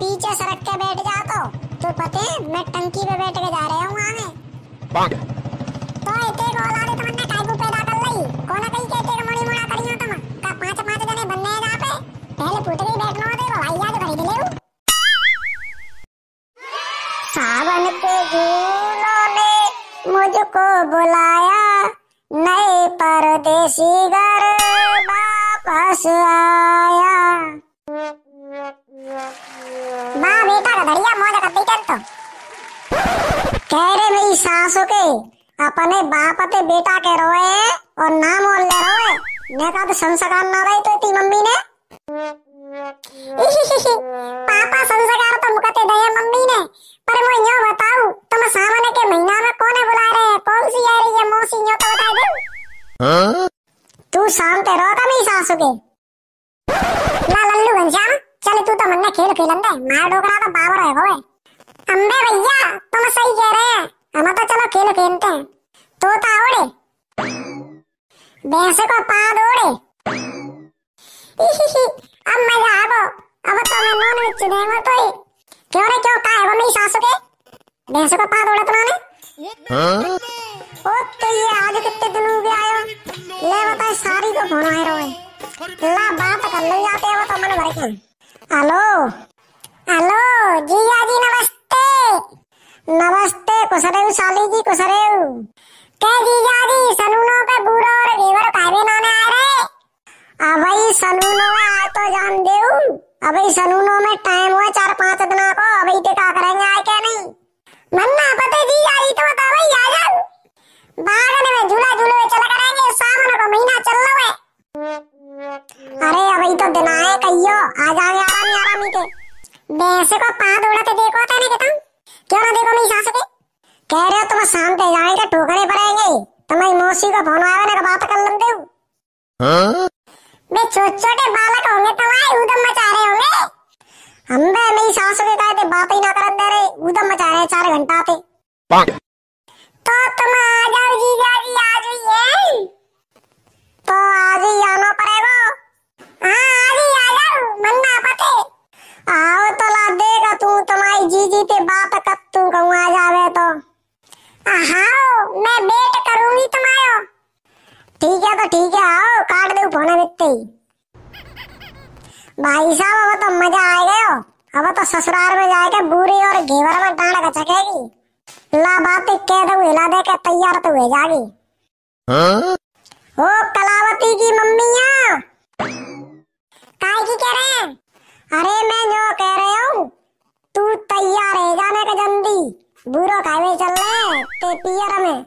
पीछे सड़क के बैठ जा तो। तो पते मैं टंकी पे बैठ के जा रहा हूँ आगे तो इते को औलादे तमन्ना काय को पैदा कर लई। कोना कई कहते के मोड़ी मोड़ा करियो तुम का पाँच पाँच जने बनने जा पे। पहले पुट गई बैठनो दे भाई आज खरीद ले सावन के झूलों ने मुझको बुलाया नए परदेसी घर वापस आया। कह रहे मेरी सासू के, अपने बाप ते बेटा के रोए और नाम और ले रोए ने कहा तो संस्कार ना रही तो इतनी मम्मी ने? पापा संस्कार तो मुकते दे मम्मी ने, पर मैं यो बताऊँ, तुम सावन के महीना में कौन बुला रहे हैं? कौन सी आ रही है मौसी यो तो बता दे। तू शाम ते रोता मेरी सासू के। ला लल्लू घनश्याम चल तू तो मन्ने खेल खेलन दे मार डोकरा तो बाबर है होए अम्बे भैया तुम सही कह रहे हैं हम तो चलो खेल खेलते हैं तोता ओढ़े भैंस को पाद ओढ़े अब मज़ा आ गो अब तो मैं नॉन वेज देंगे तो ही क्यों रे क्यों का है वो मेरी सासू के भैंस को पाद ओढ़े तुमने ओ तो ये आज कितने दिन हो गए आयो ले बता सारी को फ़ोन आए रोए ला बात कर ले जाते हो तो मन भर के हेलो जीजा जी नमस्ते नमस्ते, कुसरेऊ साली जी कुसरेऊ। के जीजा जी सलूनो पे बूढ़ो और घेवर कावे नाने आ रहे अबई सलूनो में आए तो जान देऊ। अबई सलूनो में टाइम हुआ चार पाँच दिन को अबई ते का करेंगे आए क्या नहीं? मन्ना पते जीजा जी तो बता भाई आ जाओ बागन में झूला झूले चला करेंगे, सावन का महीना चल रहा है। अरे अबई तो दिन आए कहियो, आ जाओगे आराम आराम के वैसे को पाद उड़ते देखो तेने कहता क्यों ना देखो मेरी सास के हो तुम शाम पे जाएँगे ठोकरे पड़ेंगे तुम्हारी मौसी का फ़ोन आवे ना बात कर लेते हो? बे छोटे छोटे बालक होंगे तुम्हारे उदम मचा रहे होंगे। हम बे मेरी सास के कहते बात ही ना कर दे रहे उदम मचा रहे चार घंटा पे। तो तुम आ जाओ जीजा जी आज ही तो आज ही आना पड़ेगा। हाँ आज ही आ जाओ मन्ना पते आओ तो ला देगा तू तुम्हारी जीजी ते बात कर तू कहूँ आ जावे तो आओ मैं वेट करूँगी तुम्हारो है तो ठीक है, आओ, काट दो फ़ोन बिकते ही। भाई साहब, अब तो मज़ा आ गयो। अब तो ससुराल में जाके बूढ़ी और घेवर में डांड का चकेगी ला बात कह दो हिला दे के तैयार तो हो जागी। ओ, कलावती की मम्मिया काय की कह रहे हैं? अरे, मैं जो कह रहे हूँ, तू तैयार है, जाने का जल्दी। बूढ़ो खावे चल रहे ते पियर में।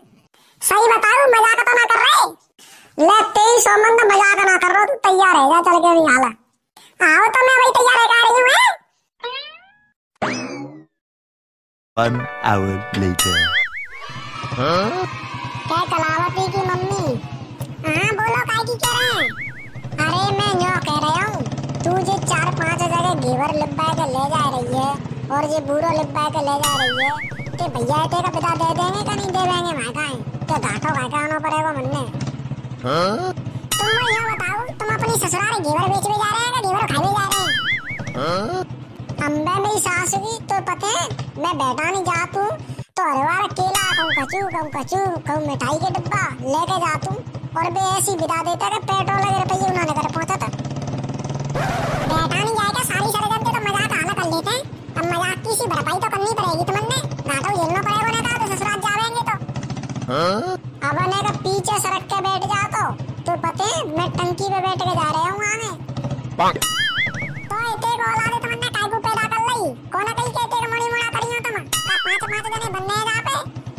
सही बताऊ मज़ाक तो ना कर रहे? ले तेईस सौ मंद मज़ाक ना कर रहा तू तैयार है जा चल के अभी हाला आओ तो मैं वही तैयार है रही हूँ हैं? One hour later. क्या कलावती की मम्मी? हाँ बोलो काय की कह रहे हैं? अरे मैं जो कह रहा हूँ तू जो चार पाँच जगह घेवर लिब्बा के ले जा रही है और ये बूढ़ो लिब्बा के ले जा रही है ते भैया ते का पिता दे देंगे का नहीं दे देंगे वहाँ का है। ते घाटो के आना पड़ेगा मन्ने। तुम मुझे ये बताओ तुम अपनी ससुराल घेवर बेचने जा रहे हैं घेवर खाने जा रहे हैं? अम्बे मेरी सास की तो पते है मैं बैठा नहीं जात तो हर बार केला कहूँ कचू कहूँ कचू कहूँ मिठाई के डिब्बा लेके जात और बे ऐसी बिता देता है कि पेट्रोल के रुपये उन्होंने घर पहुँचा था बैठा नहीं जाएगा सारी सरगम के तो मज़ाक आना कर लेते हैं अब मज़ाक की सी भरपाई तो करनी पड़ेगी तुमने घाटो झेलना पड़ेगा उन्हें कहा तो ससुराल जाएँगे तो अब उन्हें का पीछे सड़क के बैठ जा तो तो पते है, मैं टंकी पे बैठ के जा रहा हूँ आगे। तो को तमन्ना लई। कोना कई कहते के मोड़ा करियो तुम? पाँच पाँच जने बनने जा पे।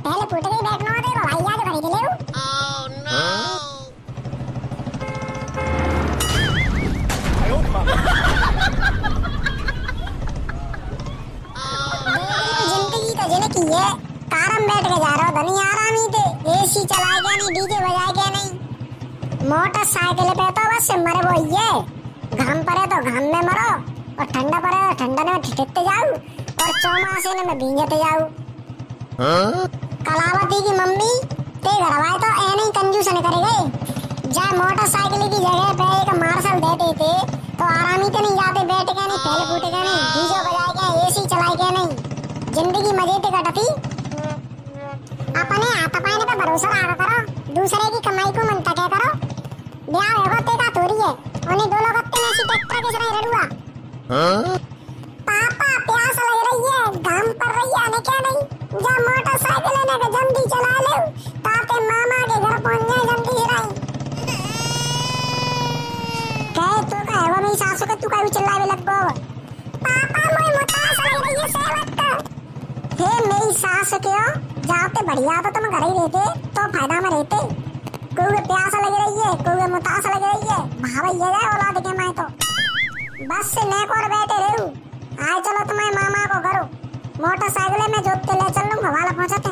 पहले फुट गई बैठनो दे भाई आज खरीद लेऊ ज़िंदगी तो जिने की है। कारम बैठ के जा रहा हो धनी आराम ही थे एसी चलाए गया नहीं डीजे बजाए गया नहीं। मोटरसाइकिल पे तो बस मरे वो ये घाम पड़े तो घाम में मरो, और ठंडा पड़े तो ठंडा में ठिठकते जाओ और चौमासे में भींगते जाओ कलावती की मम्मी ते घरवाए तो ऐ नहीं कंजूस ने करे गए जा मोटरसाइकिल की जगह पे एक मार्शल देते थे तो आरामी तो नहीं जाते बैठ के नहीं पहले फूटे के नहीं डीजे बजाए के एसी चलाए के नहीं ज़िंदगी मज़े ते कटती अपने हाथ पाने पे भरोसा रखा करो दूसरे की कमाई को मन तके करो ब्याह होगा ते का तोरी है उन्हें दो लोग अपने ऐसी ट्रैक्टर के सराय रड़ुआ पापा, प्यास लग रही है, घाम पड़ रही है, आने क्या नहीं? जब मोटरसाइकिल लेने का जल्दी चला ले। ताते मामा के घर पहुँच जाए जल्दी नहीं कहे, तू का है? वो मेरी सासू के तू का भी चिल्लावे लग गो पापा, मुझे मुतास लग रही है सेवत हे मेरी सास के हो जाते बढ़िया तो तुम घर ही रहते तो फ़ायदा में रहते। कोई प्यासा लग रही है, कोई मुतासा लग रही है भावैया जाए औलाद के मैं तो। बस से मैं और बैठे रहू? आज चलो तुम्हारे मामा को करो। मोटरसाइकिल में जोत के ले चल लूँगा वाला पहुंचाते